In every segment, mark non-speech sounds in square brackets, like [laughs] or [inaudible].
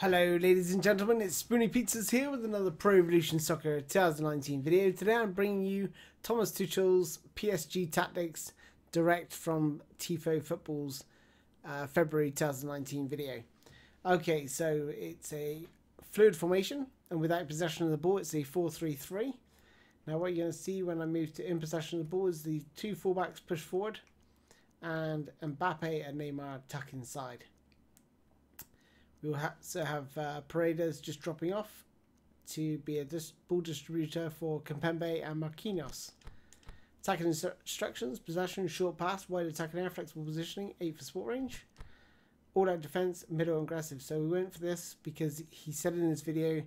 Hello ladies and gentlemen, it's Spoony Pizzas here with another Pro Evolution Soccer 2019 video. Today I'm bringing you Thomas Tuchel's PSG Tactics direct from Tifo Football's uh, February 2019 video. Okay, so it's a fluid formation and without possession of the ball it's a 4-3-3. Now what you're going to see when I move to in possession of the ball is the two fullbacks push forward and Mbappe and Neymar tuck inside. We'll also have uh, Paredes just dropping off to be a dis ball distributor for Kimpembe and Marquinhos. Attacking instructions, possession, short pass, wide attacking air, flexible positioning, 8 for support range. All out defense, middle aggressive. So we went for this because he said in his video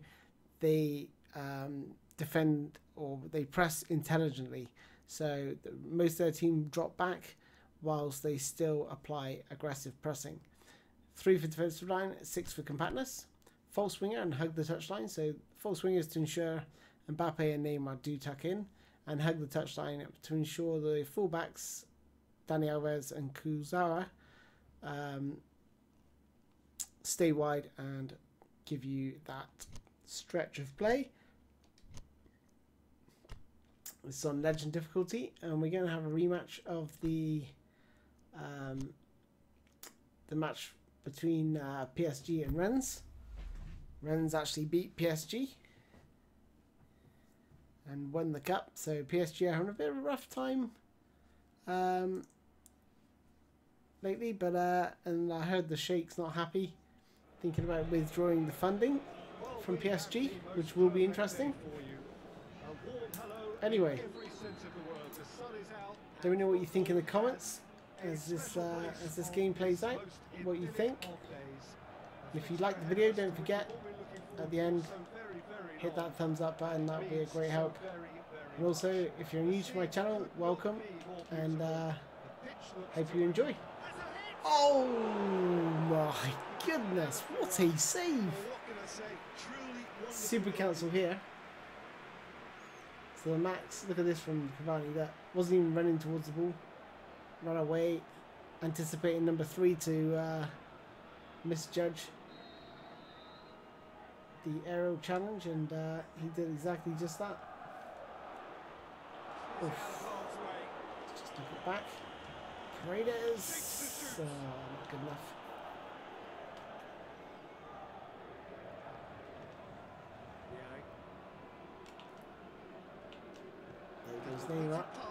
they um, defend or they press intelligently. So most of their team drop back whilst they still apply aggressive pressing. Three for defensive line, six for compactness. False winger and hug the touchline. So false wingers to ensure Mbappe and Neymar do tuck in and hug the touchline to ensure the fullbacks, Dani Alves and Kurzawa, um, stay wide and give you that stretch of play. This is on legend difficulty, and we're going to have a rematch of the um, the match between uh, PSG and Rennes. Rennes actually beat PSG and won the cup. So PSG are having a bit of a rough time um, lately, but uh, and I heard the Sheikh's not happy, thinking about withdrawing the funding from PSG, which will be interesting. Anyway, let me know what you think in the comments as this uh, as this game plays out. What you think? And if you like the video, don't forget at the end hit that thumbs up button. That would be a great help. And also, if you're new to my channel, welcome and uh, hope you enjoy. Oh my goodness! What a save! Super Council here. So the max, look at this from Cavani. That wasn't even running towards the ball run away, anticipating number three to uh, misjudge the arrow challenge, and uh, he did exactly just that. Oof. Just took it back. Paredes. Uh, not good enough. There goes Neymar.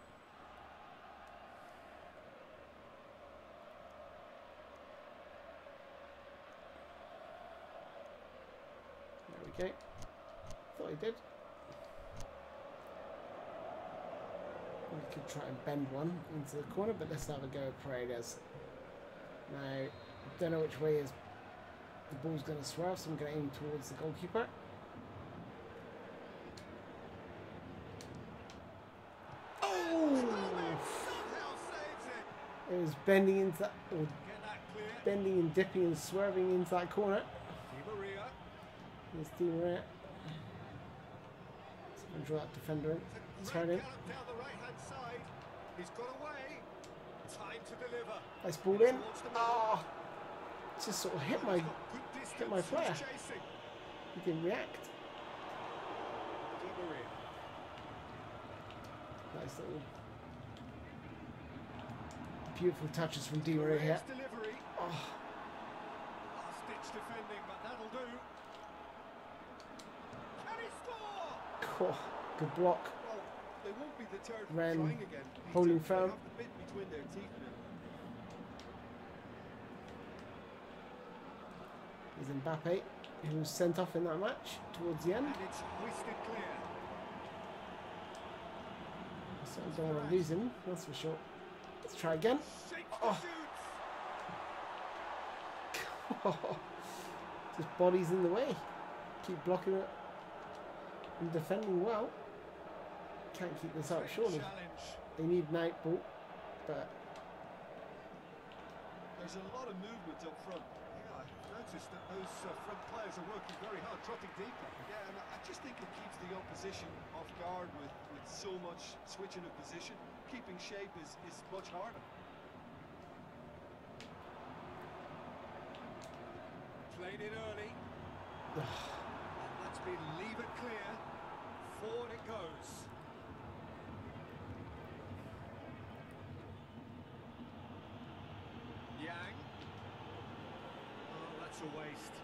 Go. Thought he did. We could try and bend one into the corner, but let's have a go at Paredes. Now, don't know which way is the ball's going to swerve, so I'm going to aim towards the goalkeeper. Oh! It was bending into that, or bending and dipping and swerving into that corner. Di Maria. So draw that defender. Turn. He's got away. Nice ball in. Oh, just sort of hit my hit my player. He didn't react. Nice little beautiful touches from Di Maria here. Oh. Ah. Oh, good block. Rennes holding firm. is Mbappe, who was sent off in that match towards the end. So I don't want to lose him, that's for sure. Let's try again. Oh. [laughs] Just bodies in the way. Keep blocking it And defending well. Can't keep this up, surely. They need out ball, but There's a lot of movement up front. Yeah, I've noticed that those uh, front players are working very hard, trotting deeper. Yeah, and I just think it keeps the opposition off guard with, with so much switching of position. Keeping shape is, is much harder. Played it early. [sighs] been leave it clear. Forward it goes. Yang. Oh, that's a waste.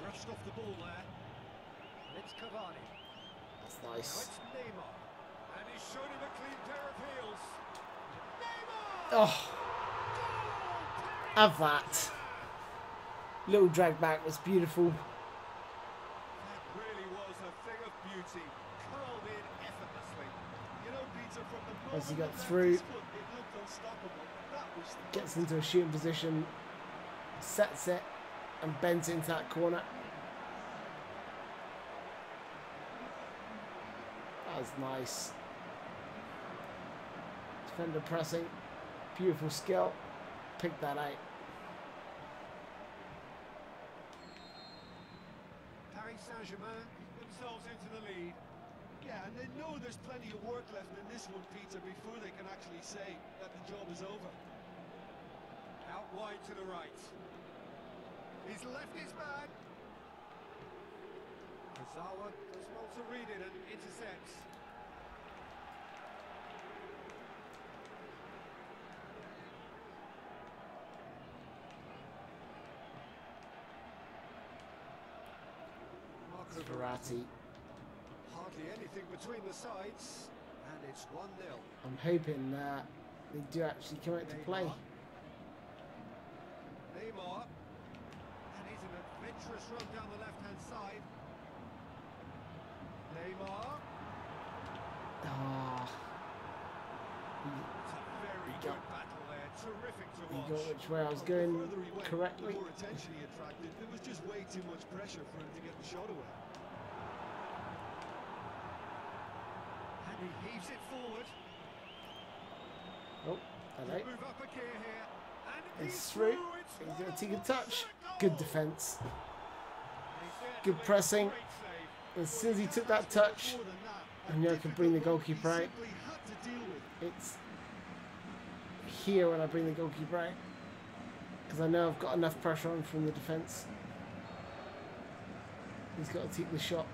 Brushed off the ball there. It's Cavani. that's Now it's Neymar. And he's shown him a clean pair of heels. Neymar! Oh, have that. Little drag back was beautiful. That really was a thing of beauty. Curled in effortlessly. You know, Peter, from the As he got through. foot, it unstoppable. That was Gets into a shooting position, sets it, and bends into that corner. That was nice. Defender pressing, beautiful skill. Pick that out. Paris Saint-Germain themselves into the lead. Yeah, and they know there's plenty of work left in this one, Peter, before they can actually say that the job is over. Out wide to the right. He's left his man. Kurzawa does well to read it and intercepts. Verratti. Hardly anything between the sides, and it's 1 0. I'm hoping that they do actually come out to play. Neymar. And he's an adventurous run down the left hand side. Neymar. Ah, It's a very He good got- battle there. Terrific to watch. got which way I was The going further he went, correctly. The more attention he attracted. There was just way too much pressure for him to get the shot away. Heaves it forward. Oh, hello. Move up a gear here. And It's through. He's going to take a touch. Good defence. And he's there to Good pressing. As soon as he took that ask for much touch, more than that. I A knew I could bring the goalkeeper out. simply had to deal with. it's here when I bring the goalkeeper out. Because I know I've got enough pressure on from the defence. He's got to take the shot.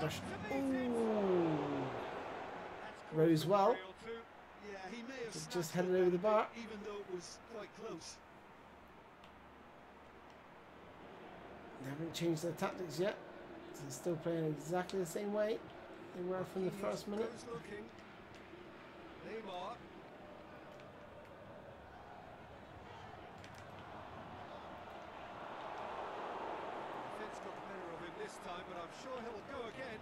Brush. Ooh. Rose well. Yeah, he may have just headed over the bar. even though it was quite close. They haven't changed their tactics yet. So they're still playing exactly the same way they were from the first minute. Neymar. Defence got the better of him this time, but I'm sure he'll go again.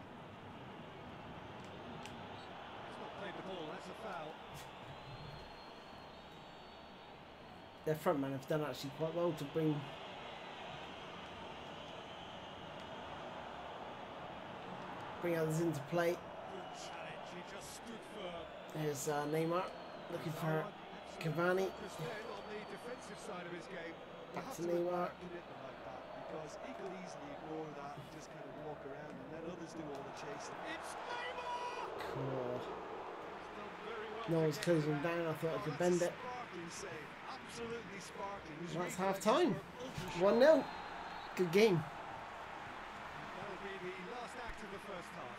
He's not played the ball, that's a foul. Their front men have done actually quite well to bring bring others into play. Good challenge, he just stood firm. Here's uh, Neymar looking for Cavani. Focus then on the defensive side of his game. You Back to Neymar. Attack commitment like that because he could easily ignore that and just kind of walk around and let others do all the chasing. It's Neymar! Cool. He's done very well No one's closing down. I thought I could bend it. Sparkling save. Absolutely sparkling. His That's half time. 1 0. Good game. That'll be the last act of the first half.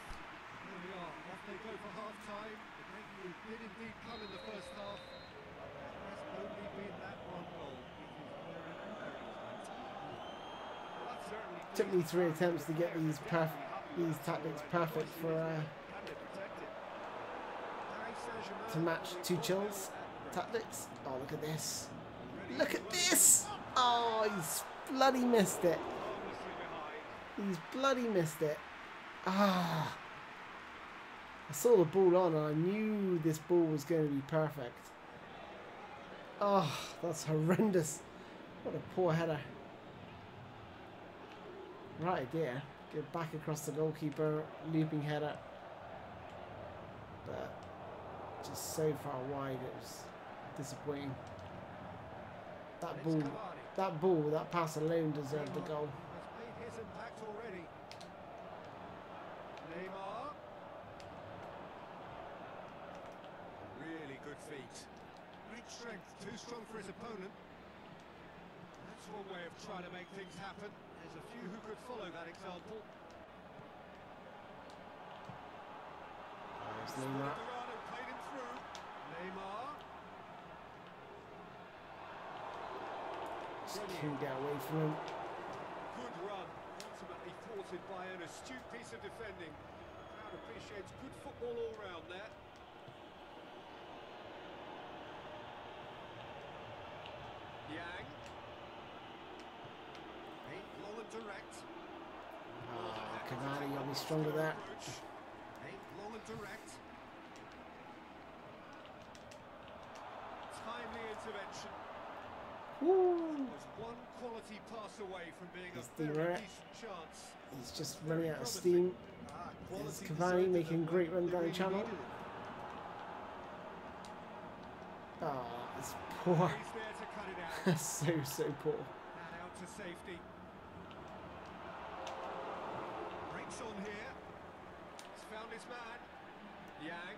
Here we are. Off they go for half time. The breakthrough did indeed come in the first half. Has only been that one goal. It is very, very tight. Well, that certainly Took me three attempts to get these these tactics perfect for uh, to match two chills tactics. Oh, look at this. Look at this. Oh, he's bloody missed it. He's bloody missed it. Ah. I saw the ball on and I knew this ball was going to be perfect. Oh, that's horrendous. What a poor header. Right idea. Get back across the goalkeeper, looping header. But just so far wide, it was disappointing. That ball, that ball, that pass alone deserved the goal. Has made his impact already. Neymar. Really good feet. Great strength, too strong for his opponent. That's one way of trying to make things happen. There's a few who could follow that example. There's Neymar. Played him through. Neymar. Just couldn't get away from him. Good run, ultimately thwarted by an astute piece of defending. Crowd appreciates good football all round there. Yang. Aimed long and direct. Ah, Cavani got me stronger there. Approach. Aimed long and direct. Timely intervention. Woo! Was one quality pass away from being It's a very decent chance. He's just running out of steam. Ah, There's Cavani making great run down the channel. Ah, it's poor. He's there to cut it out. [laughs] so, so poor. And out to safety. On here. He's found his man. Yang.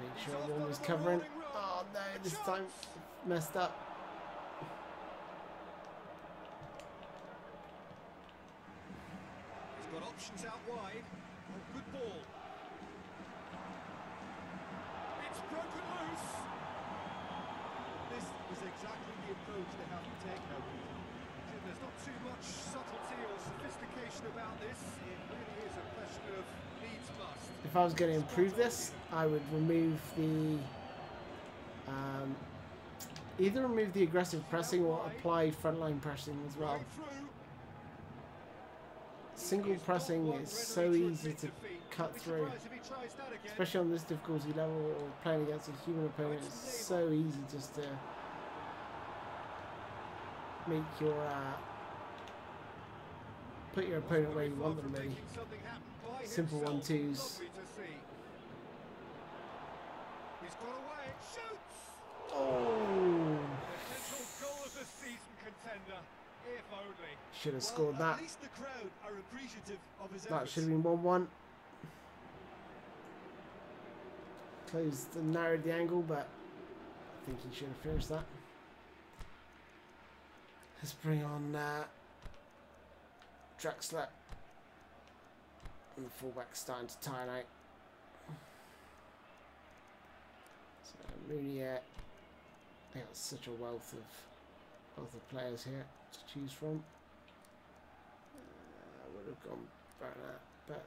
Make sure off everyone on was covering. Oh no, A this time messed up. He's got options out wide. Oh, good ball. It's broken loose. This is exactly the approach they have to take now, Peter. Jim, There's not too much subtlety or sophistication about this. It really is a question of needs must. If I was going to improve this, I would remove the um, either remove the aggressive pressing or apply frontline pressing as well. Single pressing is so easy to cut through. surprised if he tries that again. especially on this difficulty level or playing against a human opponent. It's so easy just to make your uh, put your opponent where you want them from really. making something happen by Simple one-twos. Lovely to. He's got away. Shoots. Oh, Potential goal of the season contender. If only. should have scored at that. least the crowd are appreciative of his That should have been one-one. Closed and narrowed the angle, but I think he should have finished that. Let's bring on uh, Draxler. And the fullback's starting to tire out. So Meunier, they got such a wealth of wealth of players here to choose from. Uh, I would have gone Bernat, but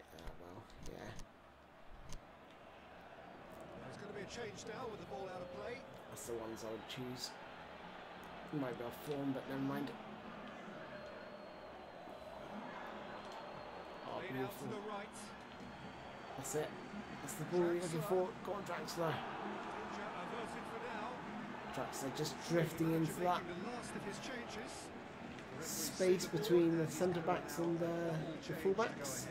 yeah, well, yeah. There's going to be a change now with the ball out of play. That's the ones I would choose. Might be off form, but never mind. Oh, Played out to beautiful. That's it. That's the ball you're looking for. Go on, Draxler. Danger averted for now. Draxler just drifting into that the last of his changes. space between the centre backs and uh, the fullbacks.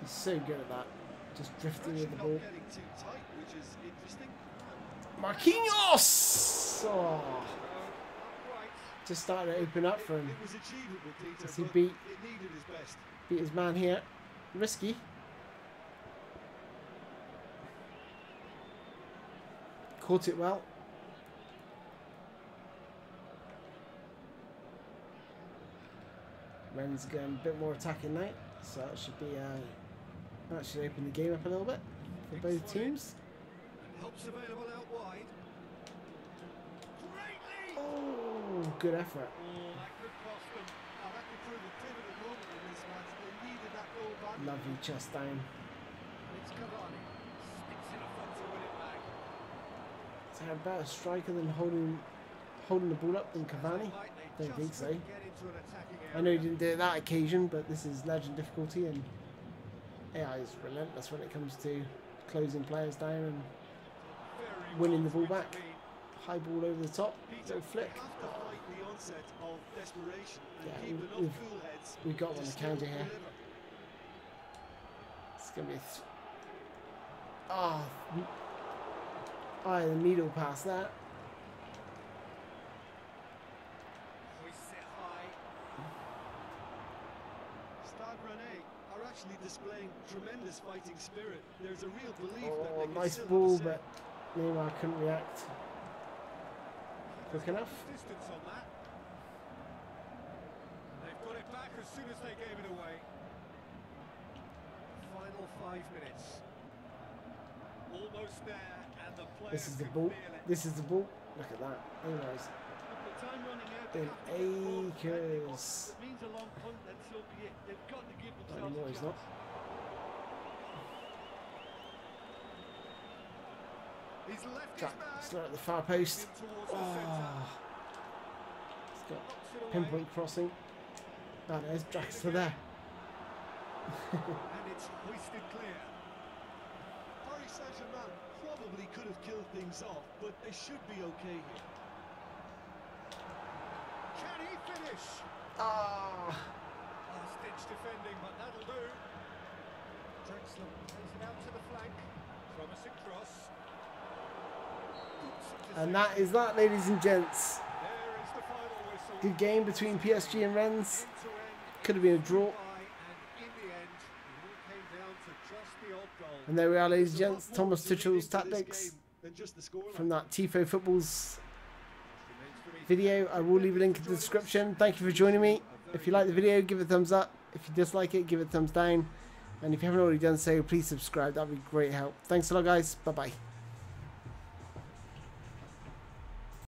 He's so good at that. Just drifting with the ball. Marquinhos! Oh, just started to open up for him. It was achievable, Peter, As he beat- his. Beat his man here. Risky. Caught it well. Ren's going a bit more attacking now, so that should be uh, that should open the game up a little bit for both teams. Front effort. Lovely chest down. Is there a better striker than holding holding the ball up than Cavani? Don't think so. I know he didn't do it that occasion, but this is legend difficulty, and AI is relentless when it comes to closing players down. And winning the ball back. High ball over the top, little flick. You have to fight the onset of desperation and Yeah, keep we- enough we've- cool heads we've got to one to counter here. It's gonna be. A th- oh, oh, the needle past that. Hoists it high. Stade Rennais are actually displaying tremendous fighting spirit. There's a real belief oh, that Oh, they can nice ball, but Neymar couldn't react quick enough. Distance on that. They've got it back as soon as they gave it away. Final five minutes. Almost there, and the players This is the ball. This is the ball. Look at that. Neymar's With the time running out, they In have to get the ball from acres. If it means a long punt, then so be it. They've got to give themselves a he's not. He's left Jack, it's at the far post. In towards the centre. Oh, it's got Knocks it away, pinpoint crossing. Oh, there's Draxler there. [laughs] And it's hoisted clear. Paris Saint-Germain probably could have killed things off, but they should be okay here. Can he finish? Ah, Last ditch defending, but that'll do. Draxler plays it out to the flank. Promising cross. And that is that, ladies and gents. Good game between PSG and Rennes. Could have been a draw. And there we are, ladies and gents. Thomas Tuchel's tactics from that Tifo Footballs video. I will leave a link in the description. Thank you for joining me. If you like the video, give it a thumbs up. If you dislike it, give it a thumbs down. And if you haven't already done so, please subscribe. That'd be great help. Thanks a lot, guys. Bye bye.